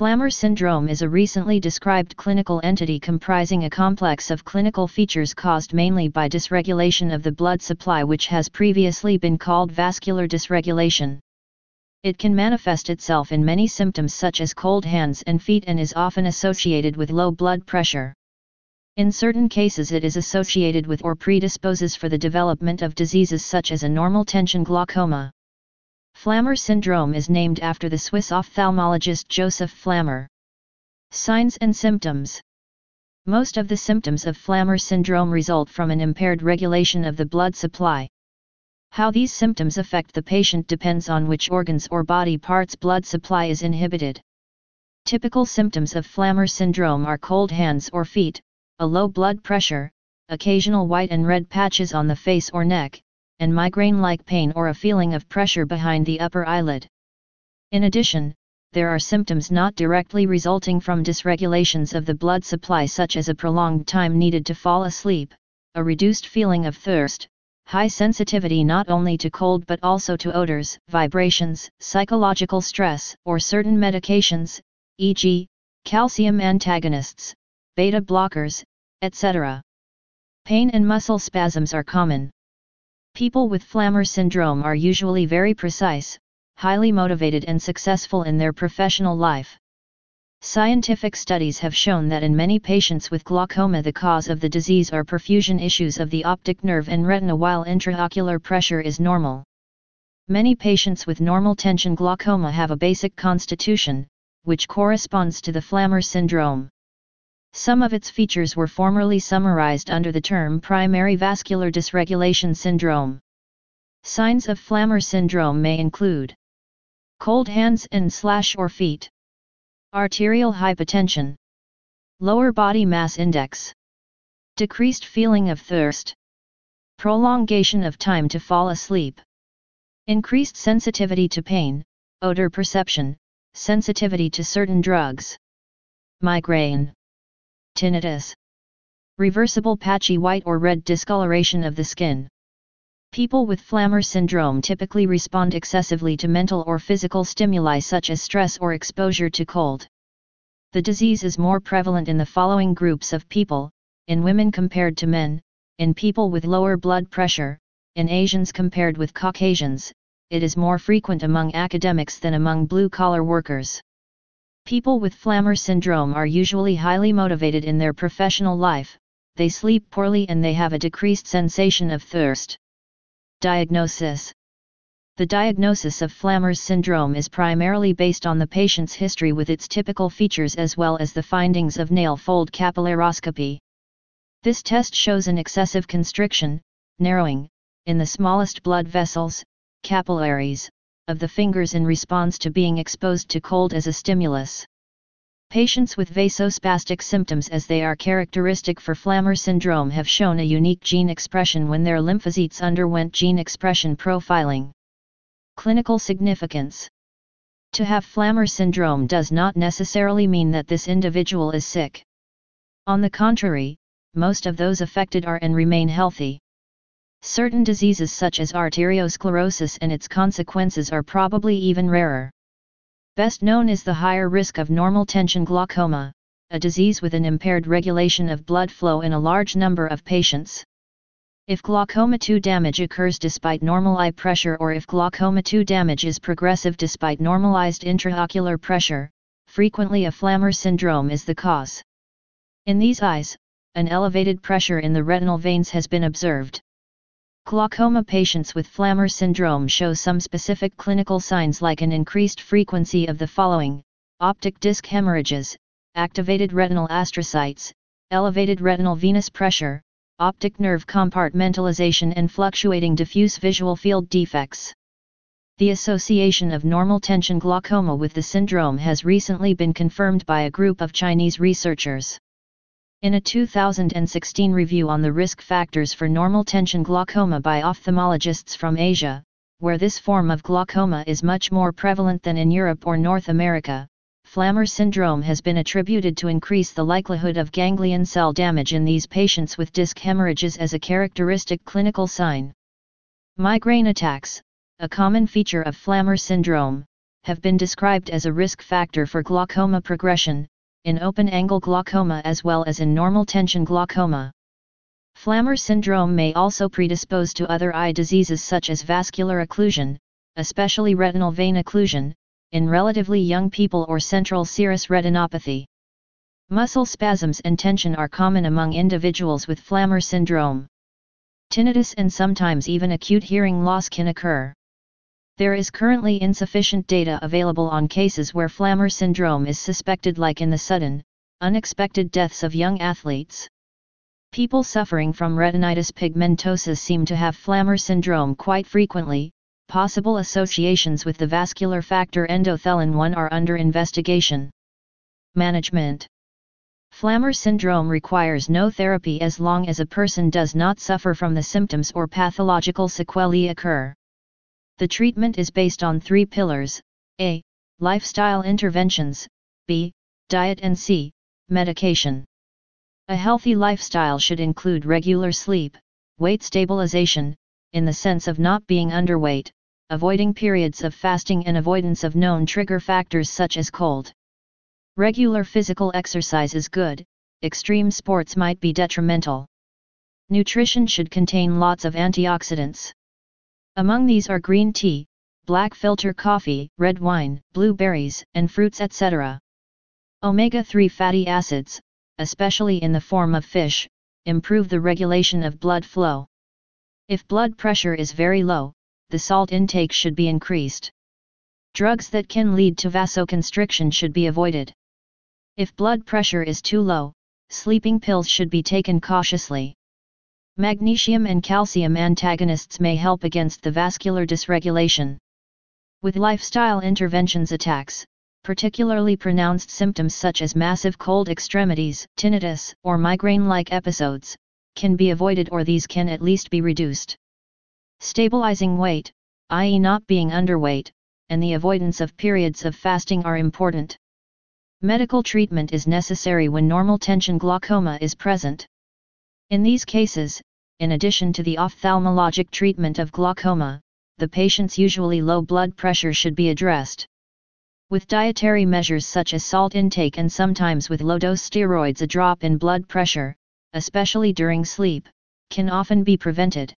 Flammer syndrome is a recently described clinical entity comprising a complex of clinical features caused mainly by dysregulation of the blood supply which has previously been called vascular dysregulation. It can manifest itself in many symptoms such as cold hands and feet and is often associated with low blood pressure. In certain cases it is associated with or predisposes for the development of diseases such as a normal tension glaucoma. Flammer syndrome is named after the Swiss ophthalmologist Joseph Flammer. Signs and symptoms Most of the symptoms of Flammer syndrome result from an impaired regulation of the blood supply. How these symptoms affect the patient depends on which organs or body parts blood supply is inhibited. Typical symptoms of Flammer syndrome are cold hands or feet, a low blood pressure, occasional white and red patches on the face or neck, and migraine-like pain or a feeling of pressure behind the upper eyelid. In addition, there are symptoms not directly resulting from dysregulations of the blood supply such as a prolonged time needed to fall asleep, a reduced feeling of thirst, high sensitivity not only to cold but also to odors, vibrations, psychological stress, or certain medications, e.g., calcium antagonists, beta blockers, etc. Pain and muscle spasms are common. People with Flammer syndrome are usually very precise, highly motivated and successful in their professional life. Scientific studies have shown that in many patients with glaucoma the cause of the disease are perfusion issues of the optic nerve and retina while intraocular pressure is normal. Many patients with normal tension glaucoma have a basic constitution, which corresponds to the Flammer syndrome. Some of its features were formerly summarized under the term primary vascular dysregulation syndrome. Signs of Flammer syndrome may include cold hands and slash or feet, arterial hypotension, lower body mass index, decreased feeling of thirst, prolongation of time to fall asleep, increased sensitivity to pain, odor perception, sensitivity to certain drugs, migraine tinnitus. Reversible patchy white or red discoloration of the skin. People with Flammer syndrome typically respond excessively to mental or physical stimuli such as stress or exposure to cold. The disease is more prevalent in the following groups of people, in women compared to men, in people with lower blood pressure, in Asians compared with Caucasians, it is more frequent among academics than among blue-collar workers. People with Flammer syndrome are usually highly motivated in their professional life, they sleep poorly and they have a decreased sensation of thirst. Diagnosis The diagnosis of Flammer syndrome is primarily based on the patient's history with its typical features as well as the findings of nail fold capillaroscopy. This test shows an excessive constriction, narrowing, in the smallest blood vessels, capillaries, of the fingers in response to being exposed to cold as a stimulus. Patients with vasospastic symptoms as they are characteristic for Flammer syndrome have shown a unique gene expression when their lymphocytes underwent gene expression profiling. Clinical significance To have Flammer syndrome does not necessarily mean that this individual is sick. On the contrary, most of those affected are and remain healthy. Certain diseases such as arteriosclerosis and its consequences are probably even rarer. Best known is the higher risk of normal tension glaucoma, a disease with an impaired regulation of blood flow in a large number of patients. If glaucomatous damage occurs despite normal eye pressure or if glaucomatous damage is progressive despite normalized intraocular pressure, frequently a Flammer syndrome is the cause. In these eyes, an elevated pressure in the retinal veins has been observed. Glaucoma patients with Flammer syndrome show some specific clinical signs like an increased frequency of the following, optic disc hemorrhages, activated retinal astrocytes, elevated retinal venous pressure, optic nerve compartmentalization and fluctuating diffuse visual field defects. The association of normal tension glaucoma with the syndrome has recently been confirmed by a group of Chinese researchers. In a 2016 review on the risk factors for normal tension glaucoma by ophthalmologists from Asia, where this form of glaucoma is much more prevalent than in Europe or North America, Flammer syndrome has been attributed to increase the likelihood of ganglion cell damage in these patients with disc hemorrhages as a characteristic clinical sign. Migraine attacks, a common feature of Flammer syndrome, have been described as a risk factor for glaucoma progression, in open-angle glaucoma as well as in normal tension glaucoma. Flammer syndrome may also predispose to other eye diseases such as vascular occlusion, especially retinal vein occlusion, in relatively young people or central serous retinopathy. Muscle spasms and tension are common among individuals with Flammer syndrome. Tinnitus and sometimes even acute hearing loss can occur. There is currently insufficient data available on cases where Flammer syndrome is suspected like in the sudden, unexpected deaths of young athletes. People suffering from retinitis pigmentosa seem to have Flammer syndrome quite frequently, possible associations with the vascular factor endothelin 1 are under investigation. Management Flammer syndrome requires no therapy as long as a person does not suffer from the symptoms or pathological sequelae occur. The treatment is based on three pillars A. Lifestyle interventions, B. Diet and C. Medication. A healthy lifestyle should include regular sleep, weight stabilization, in the sense of not being underweight, avoiding periods of fasting and avoidance of known trigger factors such as cold. Regular physical exercise is good, extreme sports might be detrimental. Nutrition should contain lots of antioxidants. Among these are green tea, black filter coffee, red wine, blueberries, and fruits etc. Omega-3 fatty acids, especially in the form of fish, improve the regulation of blood flow. If blood pressure is very low, the salt intake should be increased. Drugs that can lead to vasoconstriction should be avoided. If blood pressure is too low, sleeping pills should be taken cautiously. Magnesium and calcium antagonists may help against the vascular dysregulation. With lifestyle interventions attacks, particularly pronounced symptoms such as massive cold extremities, tinnitus, or migraine-like episodes, can be avoided or these can at least be reduced. Stabilizing weight, i.e. not being underweight, and the avoidance of periods of fasting are important. Medical treatment is necessary when normal tension glaucoma is present. In these cases, in addition to the ophthalmologic treatment of glaucoma, the patient's usually low blood pressure should be addressed. With dietary measures such as salt intake and sometimes with low-dose steroids a drop in blood pressure, especially during sleep, can often be prevented.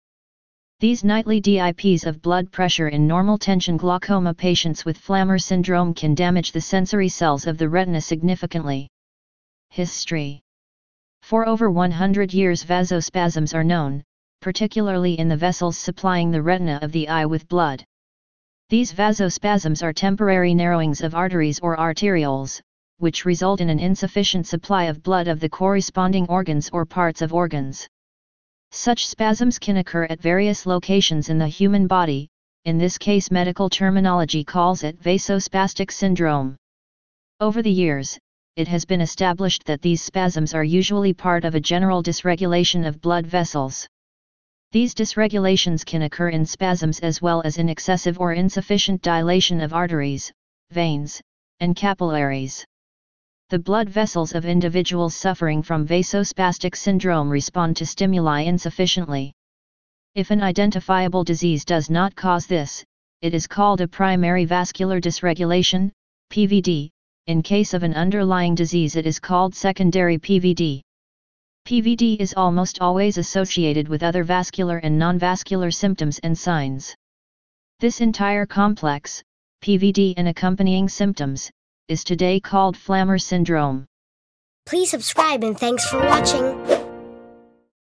These nightly DIPs of blood pressure in normal tension glaucoma patients with Flammer syndrome can damage the sensory cells of the retina significantly. History for over 100 years vasospasms are known, particularly in the vessels supplying the retina of the eye with blood. These vasospasms are temporary narrowings of arteries or arterioles, which result in an insufficient supply of blood of the corresponding organs or parts of organs. Such spasms can occur at various locations in the human body, in this case medical terminology calls it vasospastic syndrome. Over the years, it has been established that these spasms are usually part of a general dysregulation of blood vessels. These dysregulations can occur in spasms as well as in excessive or insufficient dilation of arteries, veins, and capillaries. The blood vessels of individuals suffering from vasospastic syndrome respond to stimuli insufficiently. If an identifiable disease does not cause this, it is called a primary vascular dysregulation, PVD, in case of an underlying disease it is called secondary PVD. PVD is almost always associated with other vascular and non-vascular symptoms and signs. This entire complex, PVD and accompanying symptoms, is today called Flammer syndrome. Please subscribe and thanks for watching.